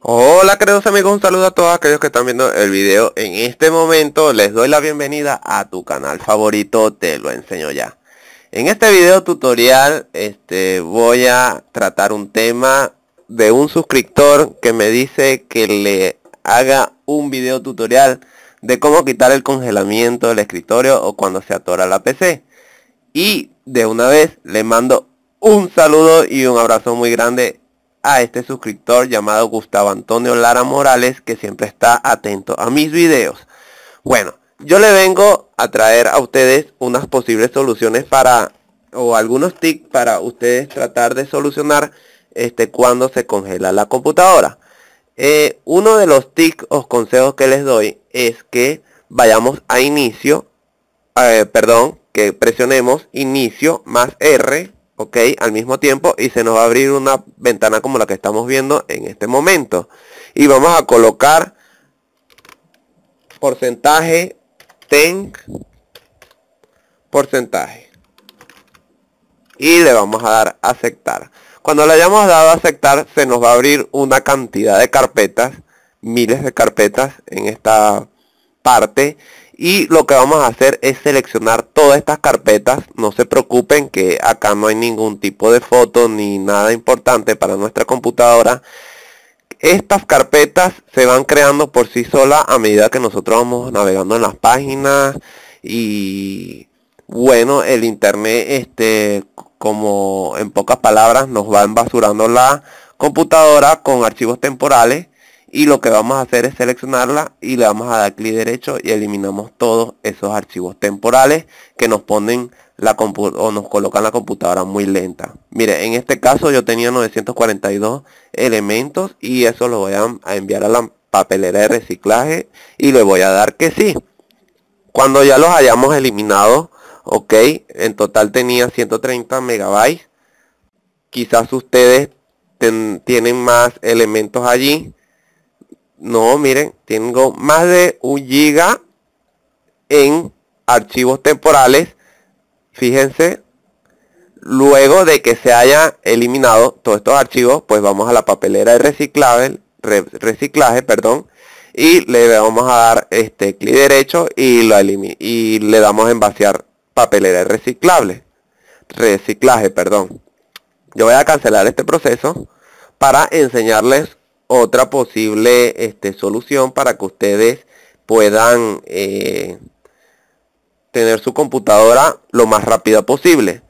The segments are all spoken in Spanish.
Hola queridos amigos, un saludo a todos aquellos que están viendo el video en este momento. Les doy la bienvenida a tu canal favorito, te lo enseño ya. En este video tutorial este, voy a tratar un tema de un suscriptor que me dice que le haga un video tutorial de cómo quitar el congelamiento del escritorio o cuando se atora la PC. Y de una vez le mando un saludo y un abrazo muy grande a este suscriptor llamado Gustavo Antonio Lara Morales que siempre está atento a mis videos. Bueno, yo le vengo a traer a ustedes unas posibles soluciones para o algunos tips para ustedes tratar de solucionar este cuando se congela la computadora. Eh, uno de los tips o consejos que les doy es que vayamos a inicio, eh, perdón, que presionemos inicio más R ok al mismo tiempo y se nos va a abrir una ventana como la que estamos viendo en este momento. Y vamos a colocar porcentaje ten porcentaje. Y le vamos a dar aceptar. Cuando le hayamos dado a aceptar se nos va a abrir una cantidad de carpetas miles de carpetas en esta y lo que vamos a hacer es seleccionar todas estas carpetas. No se preocupen que acá no hay ningún tipo de foto ni nada importante para nuestra computadora. Estas carpetas se van creando por sí solas a medida que nosotros vamos navegando en las páginas y bueno el internet este como en pocas palabras nos va embasurando la computadora con archivos temporales y lo que vamos a hacer es seleccionarla y le vamos a dar clic derecho y eliminamos todos esos archivos temporales que nos ponen la o nos colocan la computadora muy lenta. Mire en este caso yo tenía 942 elementos y eso lo voy a, enviar a la papelera de reciclaje y le voy a dar que sí. Cuando ya los hayamos eliminado ok en total tenía 130 megabytes. Quizás ustedes tienen más elementos allí no, miren, tengo más de un giga en archivos temporales. Fíjense, luego de que se haya eliminado todos estos archivos, pues vamos a la papelera de reciclaje, reciclaje, perdón, y le vamos a dar este clic derecho y lo y le damos en vaciar papelera de reciclable, reciclaje, perdón. Yo voy a cancelar este proceso para enseñarles otra posible este, solución para que ustedes puedan eh, tener su computadora lo más rápida posible.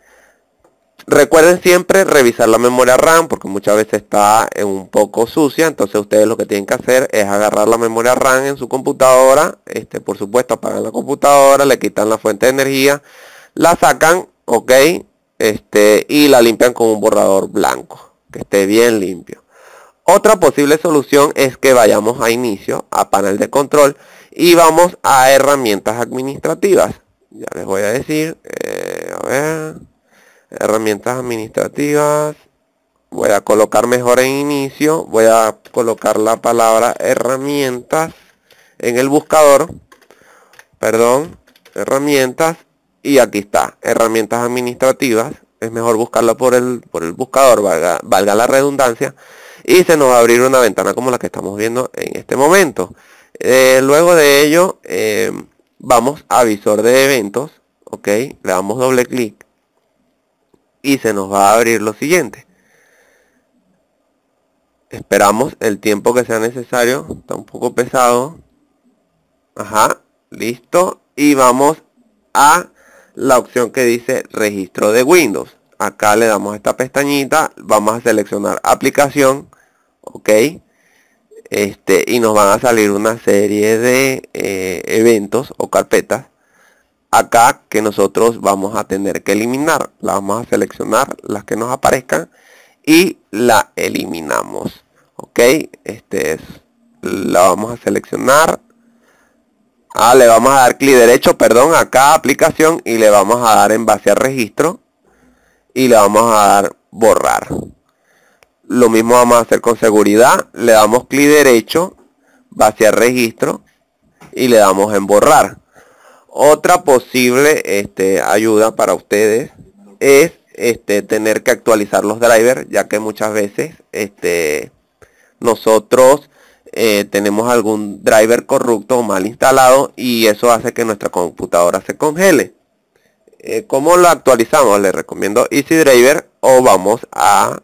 Recuerden siempre revisar la memoria RAM porque muchas veces está un poco sucia. Entonces ustedes lo que tienen que hacer es agarrar la memoria RAM en su computadora. Este, por supuesto, apagan la computadora, le quitan la fuente de energía, la sacan, ok, este, y la limpian con un borrador blanco, que esté bien limpio. Otra posible solución es que vayamos a inicio, a panel de control y vamos a herramientas administrativas. Ya les voy a decir, eh, a ver, herramientas administrativas. Voy a colocar mejor en inicio, voy a colocar la palabra herramientas en el buscador. Perdón, herramientas y aquí está, herramientas administrativas. Es mejor buscarla por el, por el buscador, valga, valga la redundancia y se nos va a abrir una ventana como la que estamos viendo en este momento. Eh, luego de ello eh, vamos a visor de eventos, ok, le damos doble clic y se nos va a abrir lo siguiente. Esperamos el tiempo que sea necesario, está un poco pesado. Ajá, listo. Y vamos a la opción que dice registro de Windows. Acá le damos esta pestañita, vamos a seleccionar aplicación ok este y nos van a salir una serie de eh, eventos o carpetas acá que nosotros vamos a tener que eliminar. La vamos a seleccionar las que nos aparezcan y la eliminamos ok este es la vamos a seleccionar. Ah, le vamos a dar clic derecho perdón acá aplicación y le vamos a dar en base a registro y le vamos a dar borrar lo mismo vamos a hacer con seguridad. Le damos clic derecho, vaciar registro y le damos en borrar. Otra posible este, ayuda para ustedes es este, tener que actualizar los drivers, ya que muchas veces este, nosotros eh, tenemos algún driver corrupto o mal instalado y eso hace que nuestra computadora se congele. Eh, ¿Cómo lo actualizamos? Les recomiendo Easy Driver o vamos a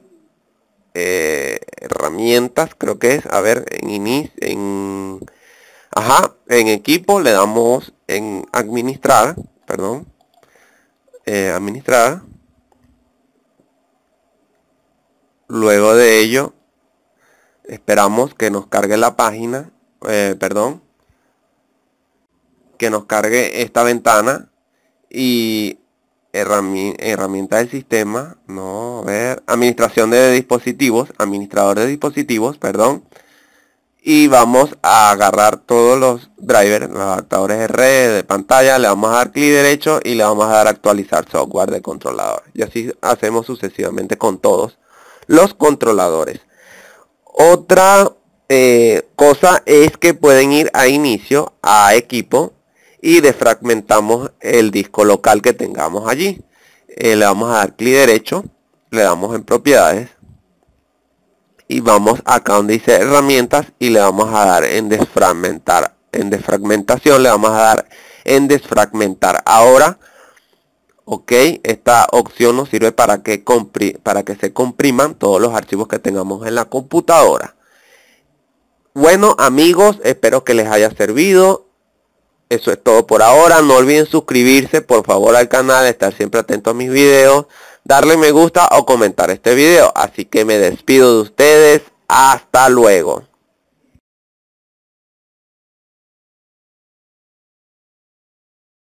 eh, herramientas, creo que es, a ver, en inicio, en, ajá, en equipo le damos en administrar, perdón, administrar. Luego de ello esperamos que nos cargue la página, eh, perdón, que nos cargue esta ventana y herramienta del sistema, no, ver, administración de dispositivos, administrador de dispositivos, perdón, y vamos a agarrar todos los drivers, los adaptadores de red, de pantalla, le vamos a dar clic derecho y le vamos a dar actualizar software de controlador. Y así hacemos sucesivamente con todos los controladores. Otra eh, cosa es que pueden ir a inicio, a equipo y defragmentamos el disco local que tengamos allí. Eh, le vamos a dar clic derecho, le damos en propiedades y vamos acá donde dice herramientas y le vamos a dar en desfragmentar. En desfragmentación le vamos a dar en desfragmentar. Ahora ok esta opción nos sirve para que para que se compriman todos los archivos que tengamos en la computadora bueno amigos espero que les haya servido eso es todo por ahora. No olviden suscribirse por favor al canal estar siempre atento a mis videos darle me gusta o comentar este video. Así que me despido de ustedes. Hasta luego